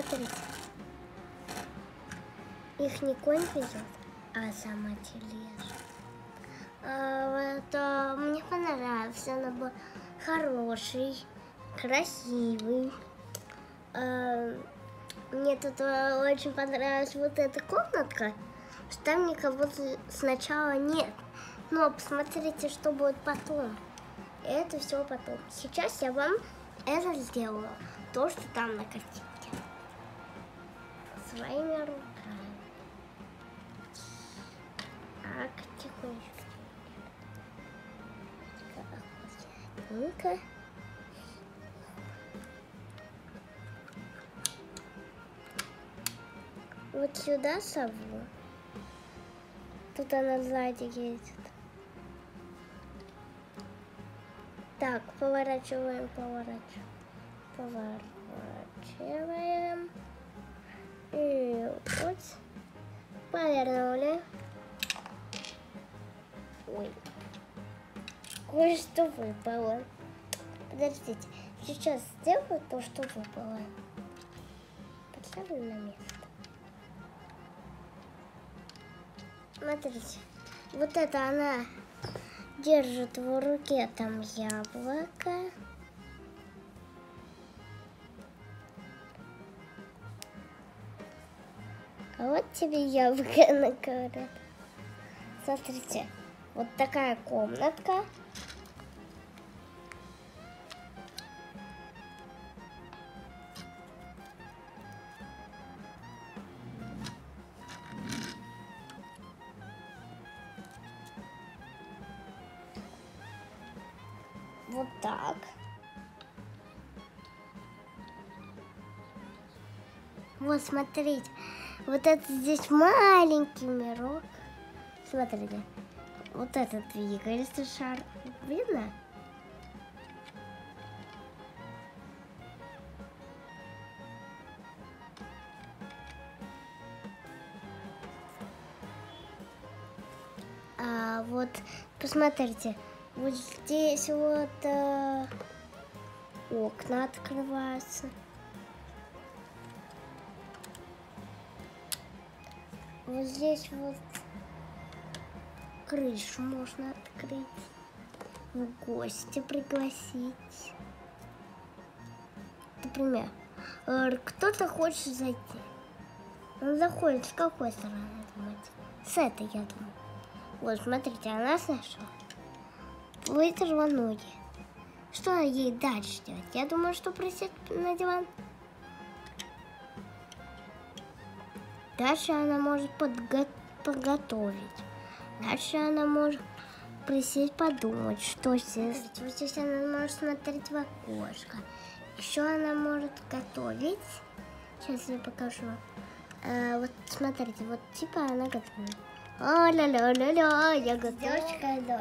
Смотрите. Их не конь везет, а сама тележка. А, вот, а, мне понравился, она был хороший, красивый. А, мне тут а, очень понравилась вот эта комнатка, что там никого сначала нет. Но посмотрите, что будет потом. Это все потом. Сейчас я вам это сделаю. То, что там на картинке. Своими руками. Так, тихонечко. Ну-ка. Вот сюда сову. Тут она сзади едет. Так, поворачиваем, поворачиваем. Поворачиваем. И вот. Повернули. Ой. Кое-что выпало. Подождите. Сейчас сделаю то, что выпало. Поставлю на место. Смотрите. Вот это она держит в руке там яблоко. А вот тебе яблоко на говорят. Смотрите, вот такая комнатка. Вот так. Вот, смотрите. Вот это здесь маленький мирок. Смотрите. Вот этот двигается шар. Видно? А вот, посмотрите. Вот здесь вот э, окна открываются. Вот здесь вот крышу можно открыть. В гости пригласить. Например, э, кто-то хочет зайти. Он заходит с какой стороны, думаете? С этой, я думаю. Вот, смотрите, она нашла вытерла ноги. Что ей дальше делать? Я думаю, что присесть на диван. Дальше она может подго подготовить. Дальше она может присесть подумать, что здесь. Вот здесь она может смотреть в окошко. Еще она может готовить. Сейчас я покажу. А, вот смотрите, вот типа она готовит. О, ля-ля-ля-ля, я готовлю.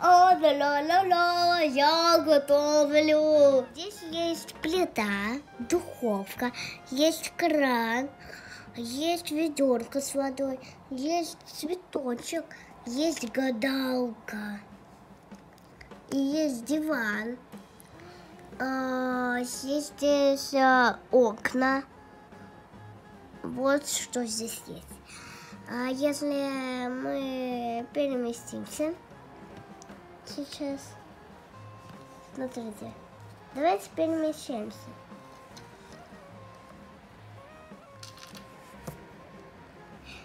О, ля-ля-ля-ля, я готовлю. Здесь есть плита, духовка, есть кран, есть ведерко с водой, есть цветочек, есть гадалка, и есть диван. А, есть здесь а, окна. Вот что здесь есть. А если мы переместимся сейчас, смотрите, давайте перемещаемся.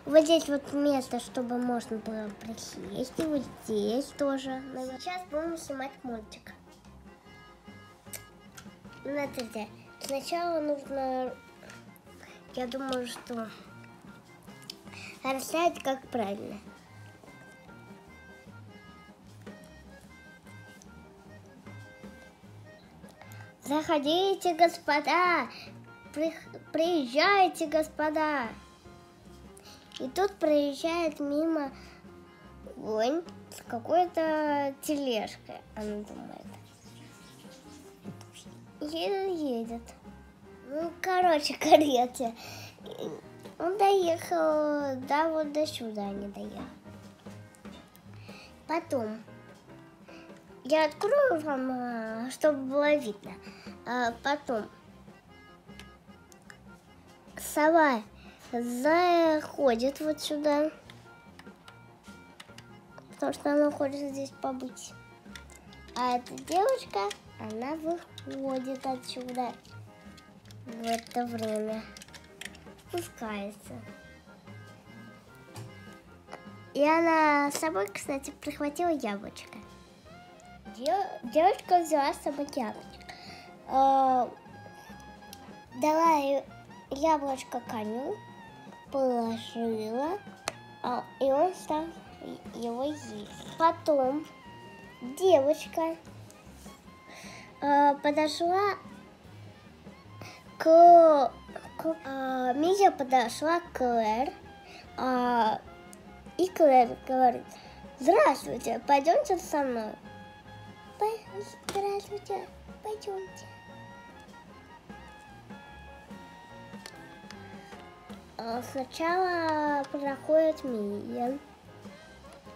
Вот здесь вот место, чтобы можно было присесть. И вот здесь тоже. Сейчас будем снимать мультик. Смотрите, сначала нужно, я думаю, что расставить как правильно. Заходите, господа! При... Приезжайте, господа! И тут проезжает мимо конь с какой-то тележкой, она думает. Едет, едет. Ну, короче, карете. Он доехал, да, вот до сюда не доехал. Потом я открою вам, а, чтобы было видно. А потом сова заходит вот сюда. Потому что она хочет здесь побыть. А эта девочка, она выходит отсюда в это время. Спускается. И она с собой, кстати, прихватила яблочко. Девочка взяла с собой яблочко. А, дала яблочко коню, положила, а, и он стал его есть. Потом девочка подошла к, к а, Мия подошла к Клэр, а, и Клэр говорит, здравствуйте, пойдемте со мной. Здравствуйте, пойдемте. Сначала проходит Мия.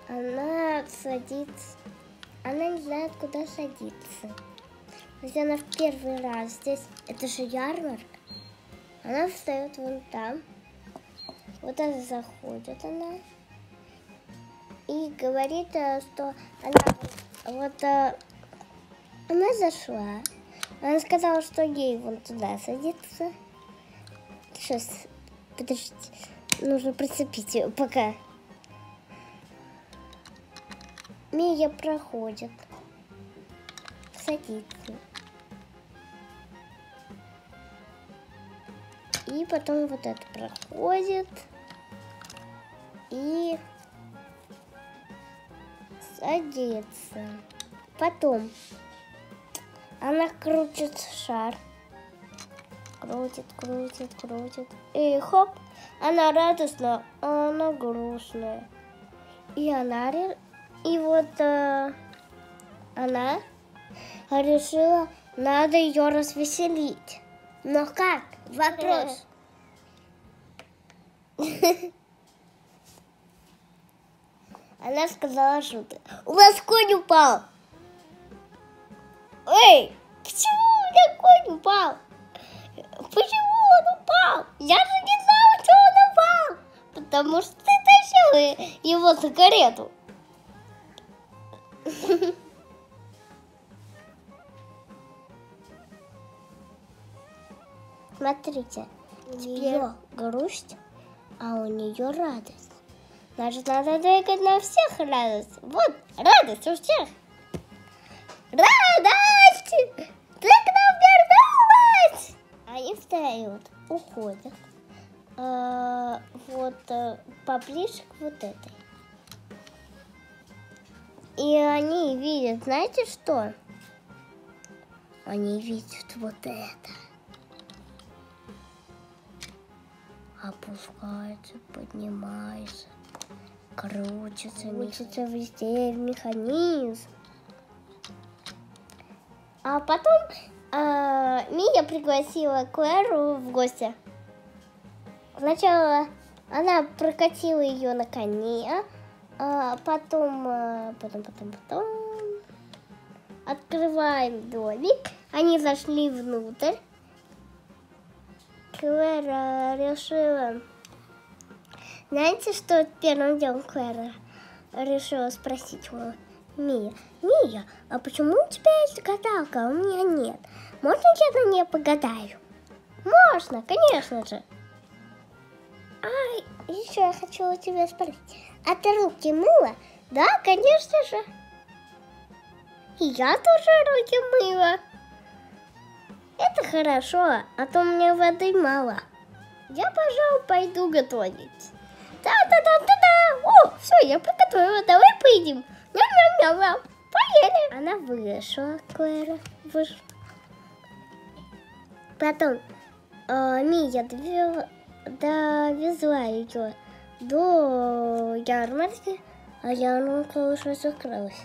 Она садится. Она не знает, куда садиться. Если она в первый раз здесь, это же ярмарка, она встает вон там. Вот это заходит она. И говорит, э, что она вот э, она зашла. Она сказала, что ей вон туда садиться. Сейчас, подождите, нужно прицепить ее пока. Мия проходит, садится. И потом вот это проходит. И садится. Потом она крутит шар. Крутит, крутит, крутит. И хоп, она радостная, а она грустная. И она и вот э, она решила, надо ее развеселить. Но как? Вопрос. Она сказала шутку. У вас конь упал. Эй, почему у меня конь упал? Почему он упал? Я же не знала, что он упал. Потому что ты тащил его за карету. Смотрите, у нее грусть, а у нее радость. Значит, надо двигать на всех радость. Вот, радость у всех. Радость! Они встают, уходят. А, вот а, поближе к вот этой. И они видят, знаете что? Они видят вот это. Опускается, поднимается, крутится, крутится везде механизм. А потом э, Мия пригласила Клэру в гости. Сначала она прокатила ее на коне, а потом, а, потом, потом, потом открываем домик. Они зашли внутрь. Клэра решила... Знаете, что первым делом Клэра решила спросить у Мия? Мия, а почему у тебя есть гадалка, а у меня нет? Можно я на ней погадаю? Можно, конечно же. А еще я хочу у тебя спросить. А ты руки мыла? Да, конечно же. И я тоже руки мыла. Это хорошо, а то у меня воды мало. Я, пожалуй, пойду готовить. Да-да-да-да-да. О, все, я приготовила. Давай поедим. Ням-ням-ням. Поели. Она вышла, Клэра. Вышла. Потом э, Мия довела, довезла ее до ярмарки, а ярмарка уже закрылась.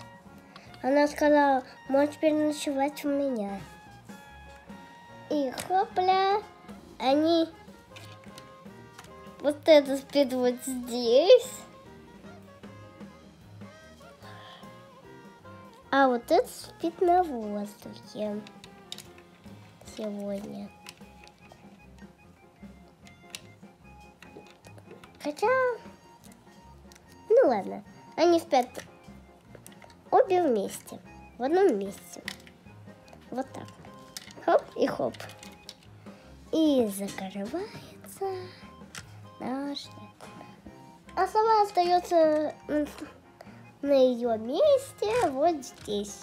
Она сказала, можешь переночевать у меня. И хопля, они вот это спит вот здесь. А вот это спит на воздухе сегодня. Хотя, ну ладно, они спят обе вместе, в одном месте. Вот так. Хоп и хоп. И закрывается наш А сама остается на ее месте вот здесь.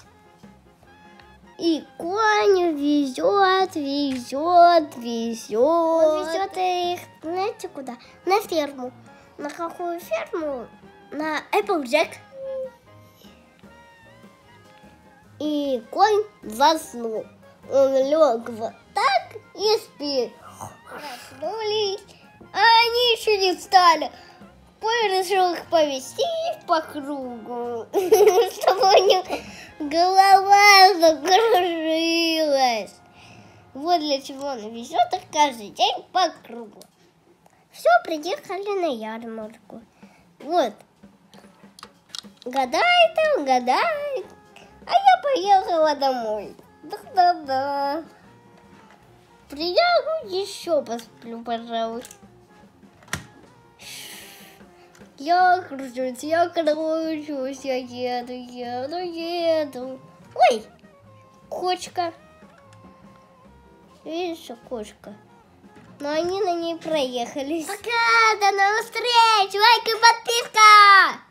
И конь везет, везет, везет. Он везет их, знаете куда? На ферму. На какую ферму? На Applejack. И конь заснул. Он лег вот так и спит. Проснулись, а они еще не встали. Пой решил их повести по кругу, чтобы у них голова закружилась. Вот для чего он везет их каждый день по кругу. Все, приехали на ярмарку. Вот. Гадай там, гадай. А я поехала домой. Да-да-да. Приеду, еще посплю, пожалуй. Я кручусь, я кручусь, я еду, еду, еду. Ой, кочка. Видишь, кошка. Но они на ней проехались. Пока, до новых встреч, лайк и